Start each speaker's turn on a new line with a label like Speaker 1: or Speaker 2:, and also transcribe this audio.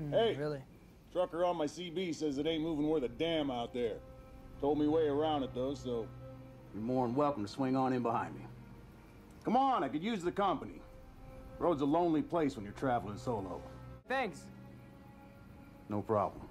Speaker 1: Mm, hey,
Speaker 2: Really?
Speaker 1: trucker on my CB says it ain't moving worth a damn out there. Told me way around it though, so
Speaker 3: You're more than welcome to swing on in behind me. Come on, I could use the company. Road's a lonely place when you're traveling solo.
Speaker 2: Thanks.
Speaker 3: No problem.